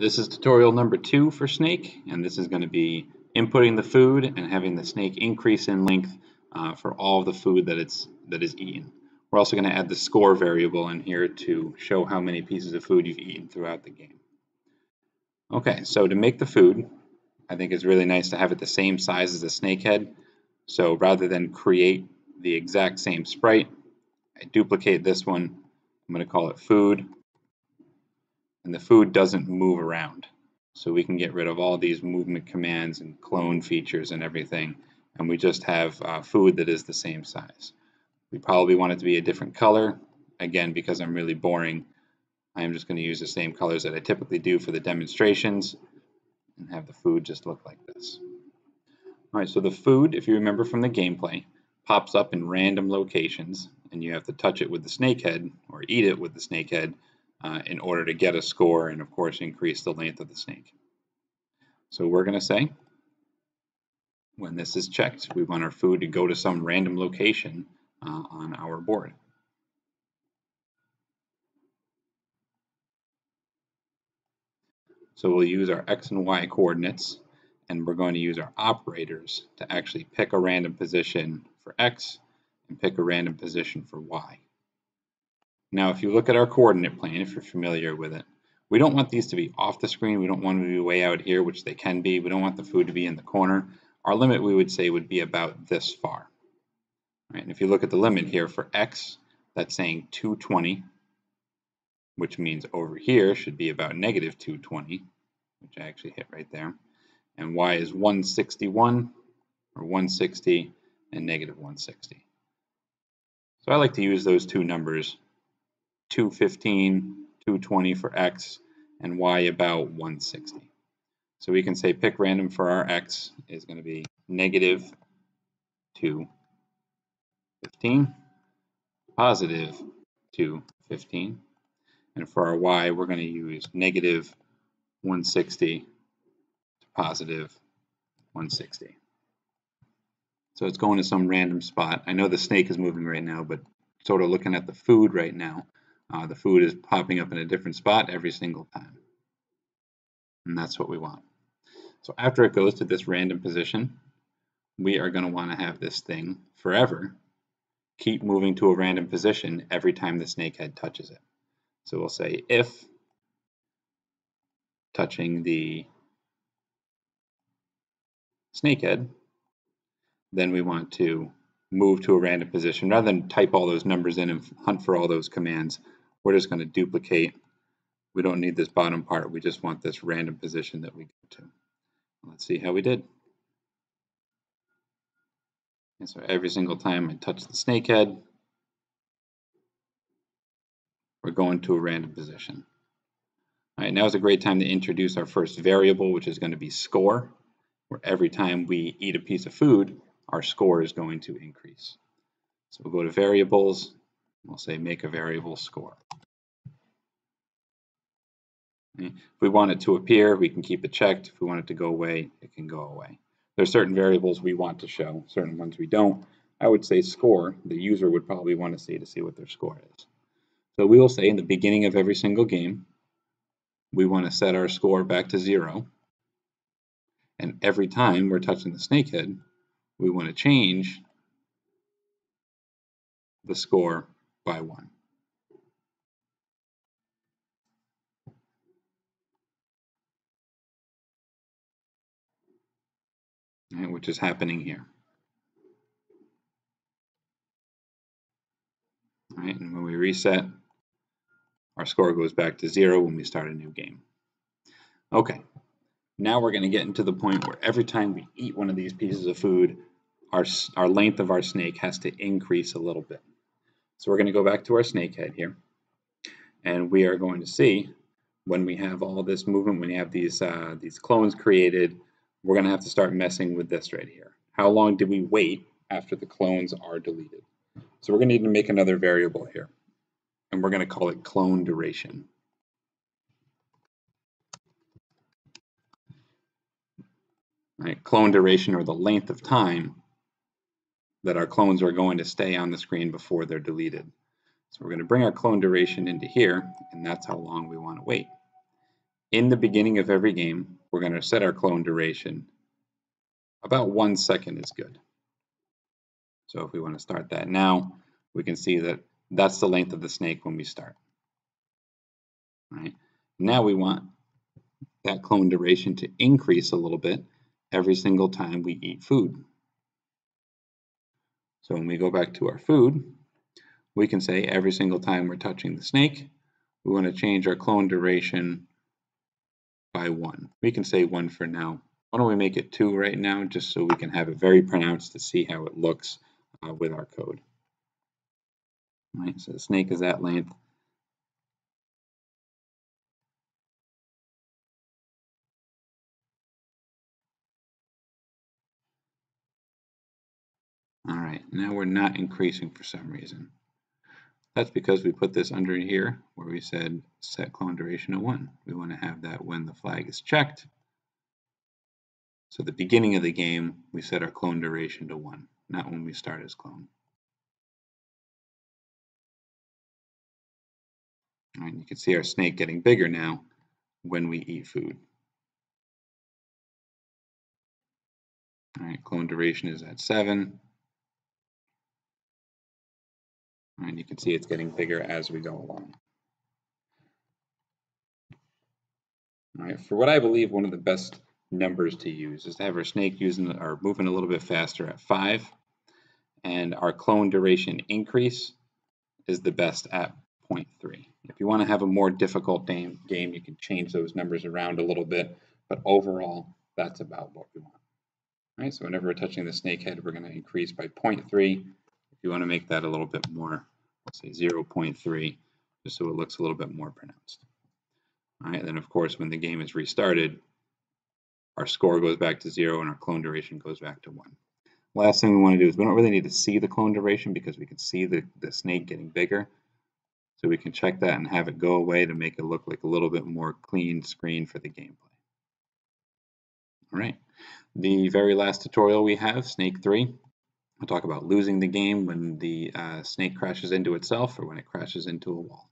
This is tutorial number two for snake, and this is going to be inputting the food and having the snake increase in length uh, for all of the food that it's that is eaten. We're also going to add the score variable in here to show how many pieces of food you've eaten throughout the game. Okay, so to make the food, I think it's really nice to have it the same size as the snake head. So rather than create the exact same sprite, I duplicate this one. I'm going to call it food. And the food doesn't move around. So we can get rid of all these movement commands and clone features and everything. And we just have uh, food that is the same size. We probably want it to be a different color. Again, because I'm really boring, I am just going to use the same colors that I typically do for the demonstrations and have the food just look like this. All right, so the food, if you remember from the gameplay, pops up in random locations and you have to touch it with the snake head or eat it with the snake head uh, in order to get a score and of course increase the length of the snake. So we're going to say when this is checked, we want our food to go to some random location uh, on our board. So we'll use our x and y coordinates and we're going to use our operators to actually pick a random position for x and pick a random position for y. Now if you look at our coordinate plane, if you're familiar with it, we don't want these to be off the screen. We don't want them to be way out here, which they can be. We don't want the food to be in the corner. Our limit, we would say, would be about this far. Right? And if you look at the limit here for x, that's saying 220, which means over here should be about negative 220, which I actually hit right there. And y is 161, or 160, and negative 160. So I like to use those two numbers, 215, 220 for x, and y about 160. So we can say pick random for our x is going to be negative 215, positive 215. positive And for our y, we're going to use negative 160 to positive 160. So it's going to some random spot. I know the snake is moving right now, but sort of looking at the food right now, uh, the food is popping up in a different spot every single time. And that's what we want. So after it goes to this random position, we are going to want to have this thing forever keep moving to a random position every time the snake head touches it. So we'll say if touching the snake head, then we want to move to a random position. Rather than type all those numbers in and hunt for all those commands, we're just going to duplicate. We don't need this bottom part. We just want this random position that we go to. Let's see how we did. And so every single time I touch the snake head, we're going to a random position. All right, now is a great time to introduce our first variable, which is going to be score, where every time we eat a piece of food, our score is going to increase. So we'll go to variables, we'll say make a variable score. If we want it to appear, we can keep it checked. If we want it to go away, it can go away. There's certain variables we want to show, certain ones we don't. I would say score, the user would probably want to see to see what their score is. So we will say in the beginning of every single game, we want to set our score back to zero. And every time we're touching the snakehead, we want to change the score by one. Right, which is happening here. All right, and when we reset, our score goes back to zero when we start a new game. Okay, now we're going to get into the point where every time we eat one of these pieces of food, our, our length of our snake has to increase a little bit. So we're going to go back to our snake head here, and we are going to see when we have all this movement, when we have these, uh, these clones created, we're going to have to start messing with this right here. How long did we wait after the clones are deleted? So we're going to need to make another variable here, and we're going to call it clone duration. Right, clone duration or the length of time that our clones are going to stay on the screen before they're deleted. So we're going to bring our clone duration into here, and that's how long we want to wait. In the beginning of every game, we're going to set our clone duration. About one second is good. So if we want to start that now, we can see that that's the length of the snake when we start. Right Now we want that clone duration to increase a little bit every single time we eat food. So when we go back to our food, we can say every single time we're touching the snake, we want to change our clone duration by one. We can say one for now. Why don't we make it two right now, just so we can have it very pronounced to see how it looks uh, with our code. All right, so the snake is that length. All right, now we're not increasing for some reason. That's because we put this under here where we said set clone duration to 1. We want to have that when the flag is checked. So the beginning of the game, we set our clone duration to 1, not when we start as clone. Right, you can see our snake getting bigger now when we eat food. All right, clone duration is at 7. And you can see it's getting bigger as we go along. All right, for what I believe one of the best numbers to use is to have our snake using or moving a little bit faster at 5 and our clone duration increase is the best at 0.3. If you want to have a more difficult game, game, you can change those numbers around a little bit, but overall, that's about what we want. All right, so whenever we're touching the snake head, we're going to increase by 0.3 if you want to make that a little bit more, say 0.3, just so it looks a little bit more pronounced. All right, then of course, when the game is restarted, our score goes back to zero and our clone duration goes back to one. Last thing we want to do is we don't really need to see the clone duration because we can see the, the snake getting bigger. So we can check that and have it go away to make it look like a little bit more clean screen for the gameplay. All right, the very last tutorial we have, Snake 3, We'll talk about losing the game when the uh, snake crashes into itself or when it crashes into a wall.